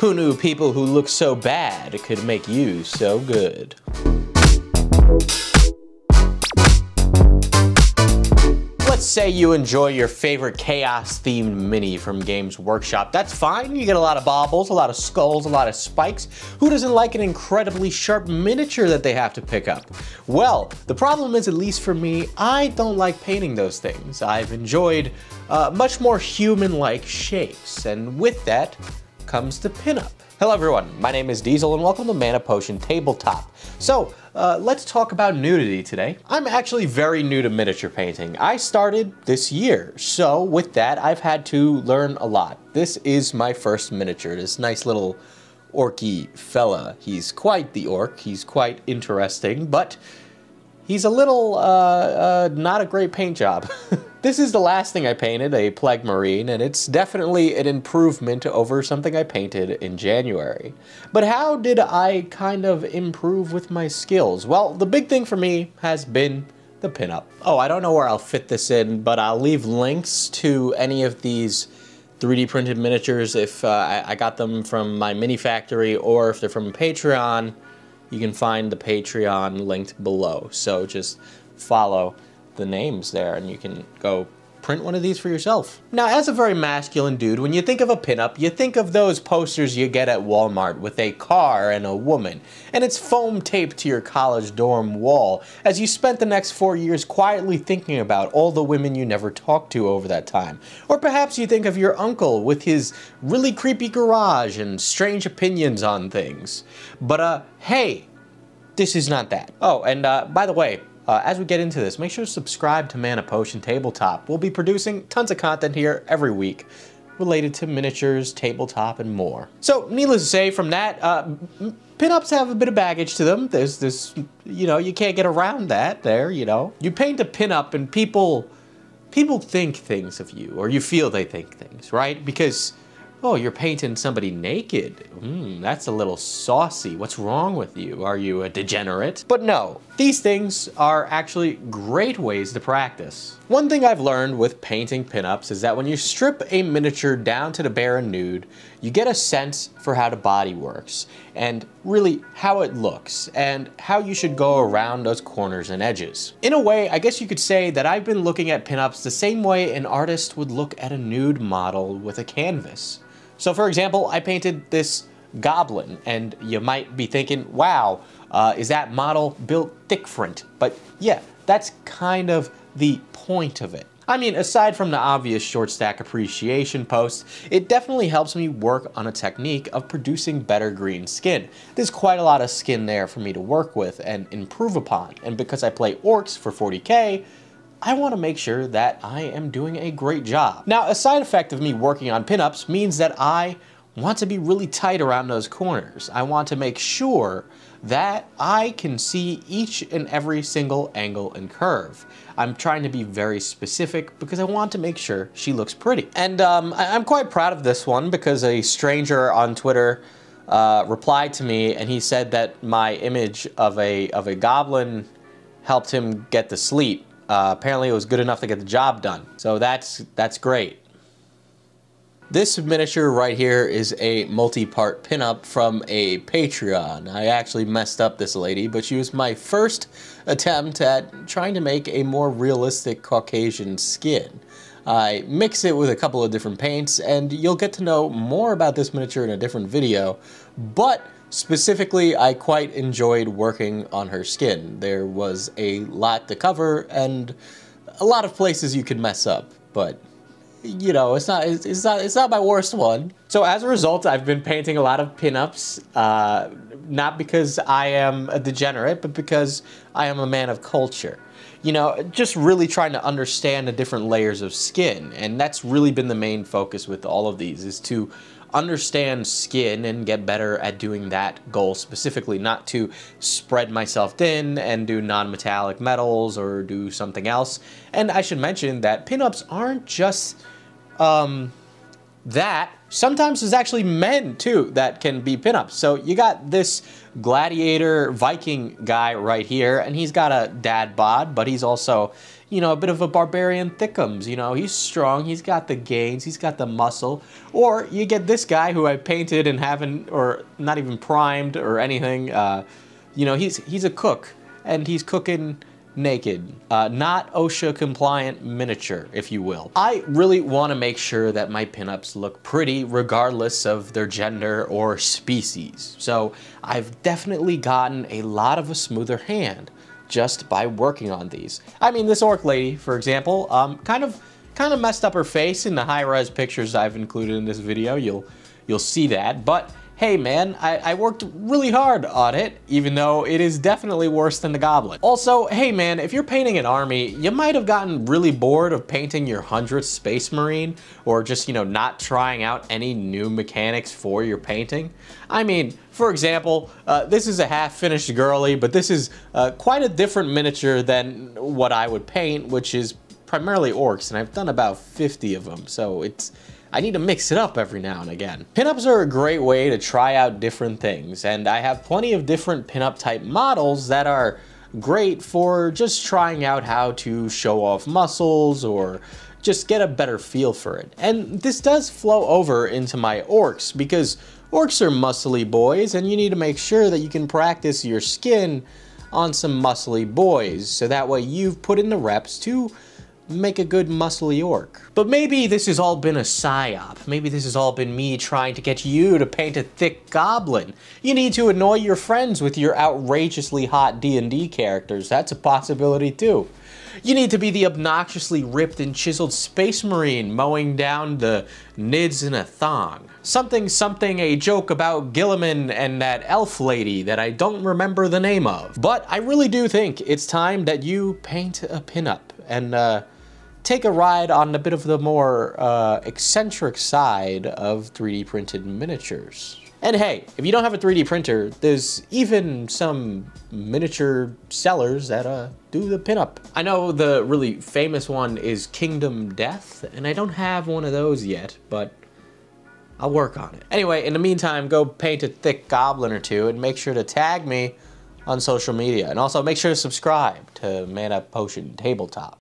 Who knew people who look so bad could make you so good? Let's say you enjoy your favorite chaos themed mini from Games Workshop. That's fine, you get a lot of baubles, a lot of skulls, a lot of spikes. Who doesn't like an incredibly sharp miniature that they have to pick up? Well, the problem is, at least for me, I don't like painting those things. I've enjoyed uh, much more human-like shapes, and with that comes the pinup. Hello everyone, my name is Diesel and welcome to Mana Potion Tabletop. So, uh, let's talk about nudity today. I'm actually very new to miniature painting. I started this year, so with that I've had to learn a lot. This is my first miniature, this nice little orky fella. He's quite the orc, he's quite interesting, but he's a little, uh, uh, not a great paint job. This is the last thing I painted, a Plague Marine, and it's definitely an improvement over something I painted in January. But how did I kind of improve with my skills? Well, the big thing for me has been the pinup. Oh, I don't know where I'll fit this in, but I'll leave links to any of these 3D printed miniatures if uh, I got them from MyMiniFactory or if they're from Patreon, you can find the Patreon linked below. So just follow the names there and you can go print one of these for yourself. Now, as a very masculine dude, when you think of a pinup, you think of those posters you get at Walmart with a car and a woman, and it's foam taped to your college dorm wall as you spent the next four years quietly thinking about all the women you never talked to over that time. Or perhaps you think of your uncle with his really creepy garage and strange opinions on things. But, uh, hey, this is not that. Oh, and uh, by the way, uh, as we get into this, make sure to subscribe to Mana Potion Tabletop. We'll be producing tons of content here every week related to miniatures, tabletop, and more. So, needless to say, from that, uh, pinups have a bit of baggage to them. There's this, you know, you can't get around that there, you know. You paint a pinup and people, people think things of you, or you feel they think things, right? Because Oh, you're painting somebody naked. Hmm, that's a little saucy. What's wrong with you? Are you a degenerate? But no, these things are actually great ways to practice. One thing I've learned with painting pinups is that when you strip a miniature down to the bare and nude, you get a sense for how the body works, and really how it looks, and how you should go around those corners and edges. In a way, I guess you could say that I've been looking at pinups the same way an artist would look at a nude model with a canvas. So for example, I painted this goblin, and you might be thinking, wow, uh, is that model built different? But yeah, that's kind of the point of it. I mean, aside from the obvious short stack appreciation post, it definitely helps me work on a technique of producing better green skin. There's quite a lot of skin there for me to work with and improve upon, and because I play orcs for 40k, I want to make sure that I am doing a great job. Now, a side effect of me working on pinups means that I want to be really tight around those corners. I want to make sure that I can see each and every single angle and curve. I'm trying to be very specific because I want to make sure she looks pretty. And um, I am quite proud of this one because a stranger on Twitter uh, replied to me and he said that my image of a, of a goblin helped him get to sleep. Uh, apparently it was good enough to get the job done. So that's, that's great. This miniature right here is a multi-part pinup from a Patreon. I actually messed up this lady, but she was my first attempt at trying to make a more realistic Caucasian skin. I mix it with a couple of different paints, and you'll get to know more about this miniature in a different video, but Specifically, I quite enjoyed working on her skin. There was a lot to cover and a lot of places you could mess up, but you know, it's not it's not it's not my worst one. So as a result, I've been painting a lot of pinups, uh, not because I am a degenerate, but because I am a man of culture. You know, just really trying to understand the different layers of skin, and that's really been the main focus with all of these, is to understand skin and get better at doing that goal specifically, not to spread myself thin and do non-metallic metals or do something else. And I should mention that pinups aren't just um, that. Sometimes there's actually men too that can be pinups. So you got this gladiator Viking guy right here, and he's got a dad bod, but he's also you know, a bit of a barbarian thickums. You know, he's strong, he's got the gains, he's got the muscle. Or you get this guy who I painted and haven't, or not even primed or anything. Uh, you know, he's he's a cook, and he's cooking naked, uh, not OSHA compliant miniature, if you will. I really want to make sure that my pinups look pretty regardless of their gender or species. So I've definitely gotten a lot of a smoother hand just by working on these. I mean, this orc lady, for example, um, kind of kind of messed up her face in the high-res pictures I've included in this video. You'll you'll see that, but hey man, I, I, worked really hard on it, even though it is definitely worse than the Goblin. Also, hey man, if you're painting an army, you might have gotten really bored of painting your 100th Space Marine, or just, you know, not trying out any new mechanics for your painting. I mean, for example, uh, this is a half-finished girly, but this is uh, quite a different miniature than what I would paint, which is primarily orcs, and I've done about 50 of them, so it's I need to mix it up every now and again. Pinups are a great way to try out different things, and I have plenty of different pinup type models that are great for just trying out how to show off muscles or just get a better feel for it. And this does flow over into my orcs because orcs are muscly boys and you need to make sure that you can practice your skin on some muscly boys so that way you've put in the reps to make a good muscly orc. But maybe this has all been a psyop. Maybe this has all been me trying to get you to paint a thick goblin. You need to annoy your friends with your outrageously hot D&D characters. That's a possibility too. You need to be the obnoxiously ripped and chiseled space marine mowing down the nids in a thong. Something something a joke about Guilliman and that elf lady that I don't remember the name of. But I really do think it's time that you paint a pinup and uh, take a ride on a bit of the more uh, eccentric side of 3D printed miniatures. And hey, if you don't have a 3D printer, there's even some miniature sellers that uh, do the pinup. I know the really famous one is Kingdom Death, and I don't have one of those yet, but I'll work on it. Anyway, in the meantime, go paint a thick goblin or two and make sure to tag me on social media. And also make sure to subscribe to Mana Potion Tabletop.